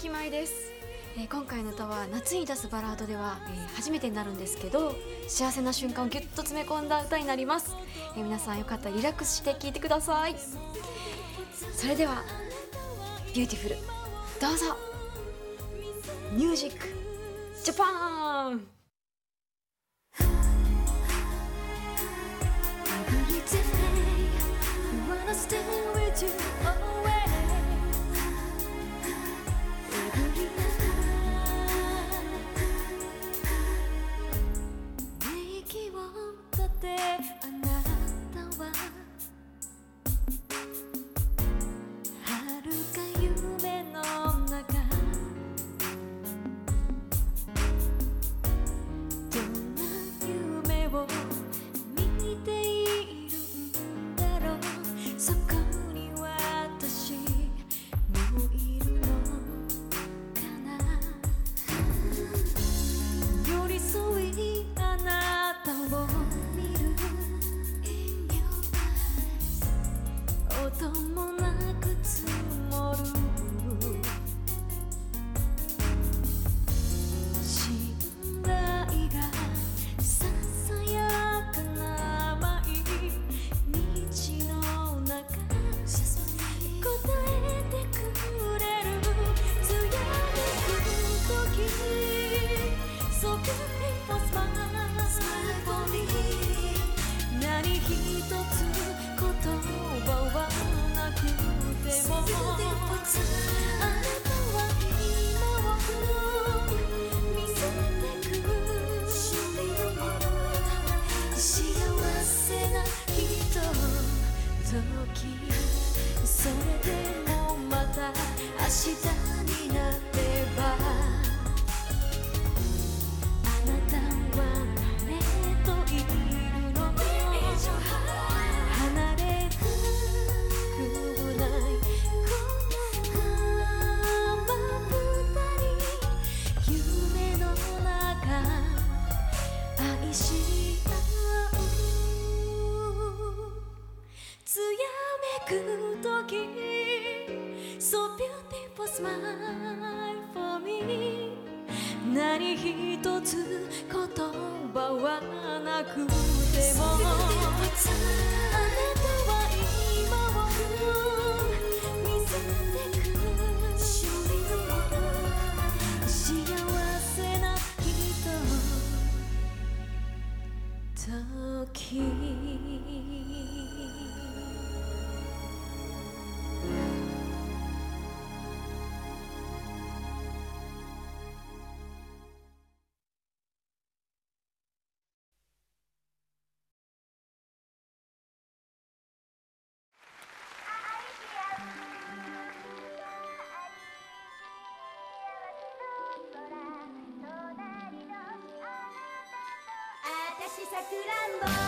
きまです、えー、今回の歌は夏に出すバラードでは、えー、初めてになるんですけど幸せな瞬間をぎゅっと詰め込んだ歌になります、えー、皆さんよかったらリラックスして聴いてください。それでは「ビューティフル」どうぞ。ミュージックジャパン「Stay with you always live saturando.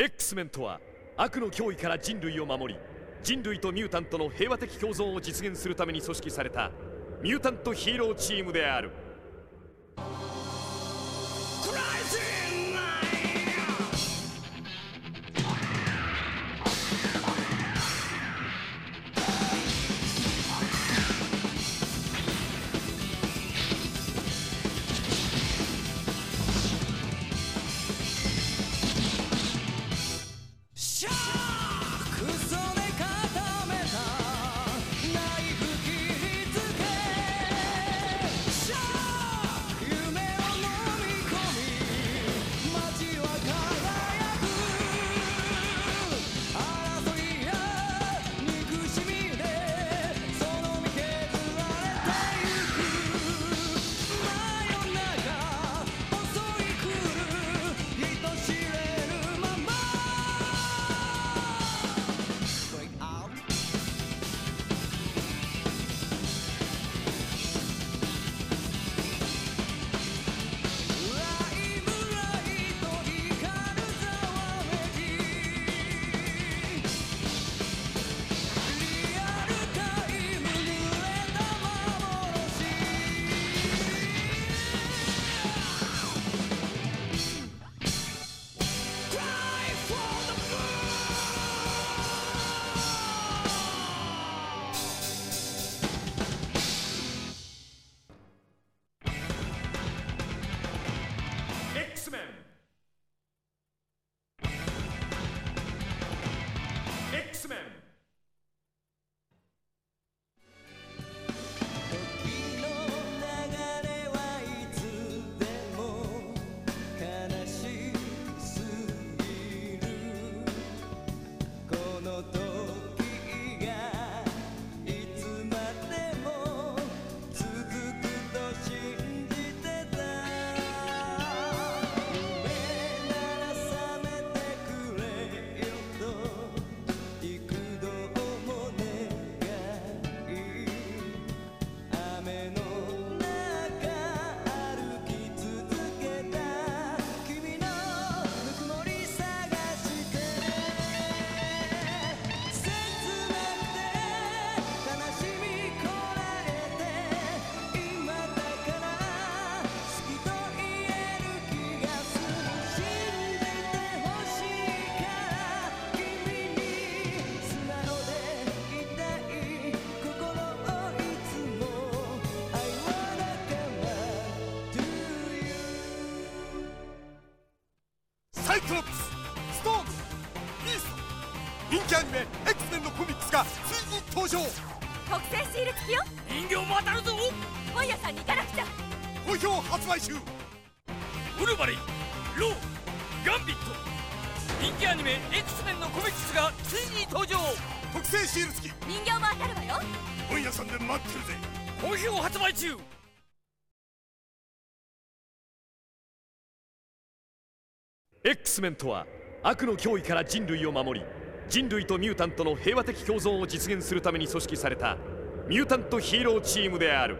X メンとは悪の脅威から人類を守り人類とミュータントの平和的共存を実現するために組織されたミュータントヒーローチームである。がついに登場特製シール付きよ。人形も当たるぞ。本屋さんに行かなくちゃ。好評発売中。ウルヴァリンローガンビット。人気アニメ X メンのコミックスがついに登場。特製シール付き。人形も当たるわよ。本屋さんで待ってるぜ。好評発売中。X メンとは悪の脅威から人類を守り人類とミュータントの平和的共存を実現するために組織されたミュータントヒーローチームである。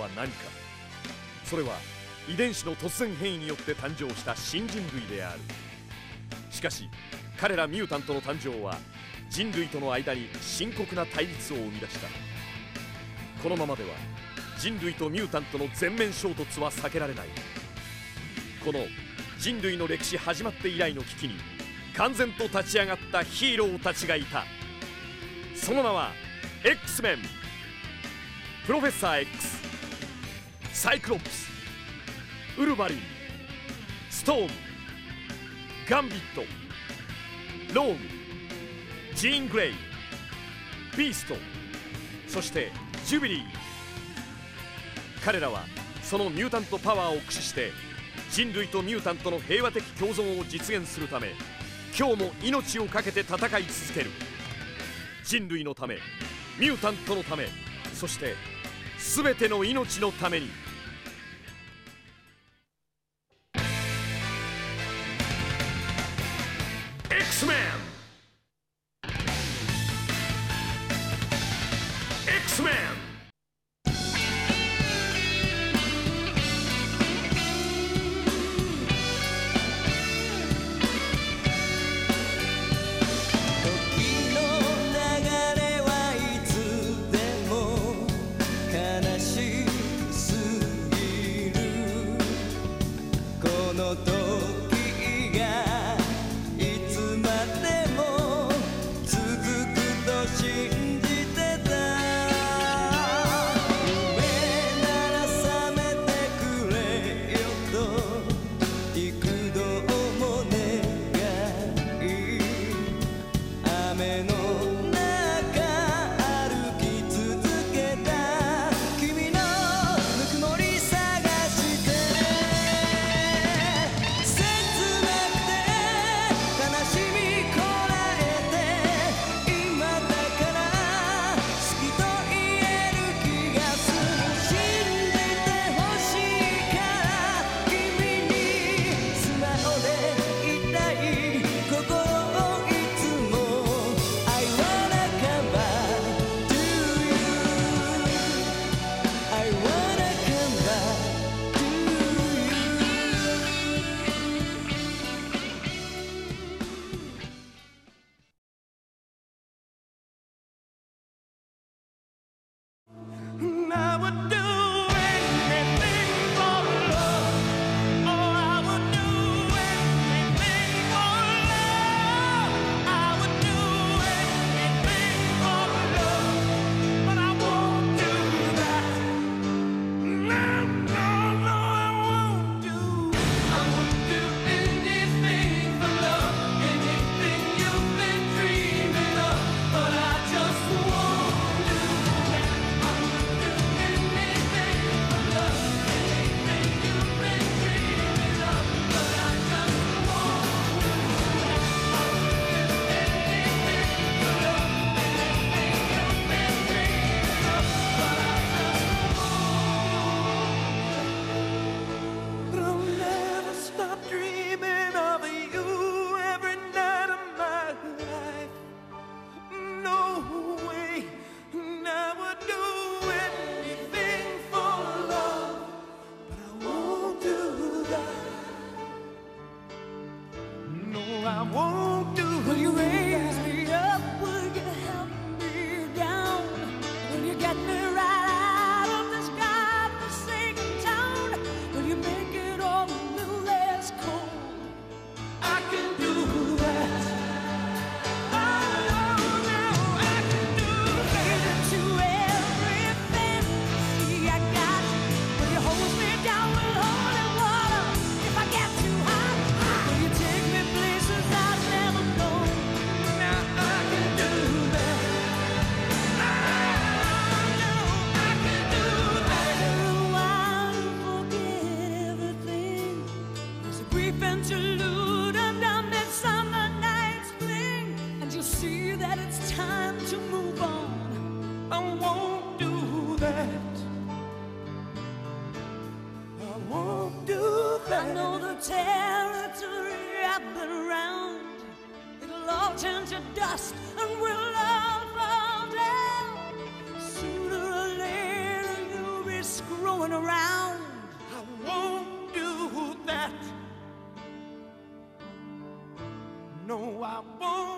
は何か。それは遺伝子の突然変異によって誕生した新人類である。しかし彼らミュータントの誕生は人類との間に深刻な対立を生み出した。このままでは人類とミュータントの全面衝突は避けられない。この人類の歴史始まって以来の危機に完全と立ち上がったヒーローたちがいた。その名は X メンプロフェッサー X サイクロプスウルヴァリンストームガンビットローグジーン・グレイビーストそしてジュビリー。彼らはそのミュータントパワーを駆使して人類とミュータントの平和的共存を実現するため今日も命を懸けて戦い続ける。人類のためミュータントのためそして全ての命のために。that. I won't do that. I know the territory I've been around. It'll all turn to dust and we'll all fall down. Sooner or later you'll be screwing around. I won't do that. No, I won't.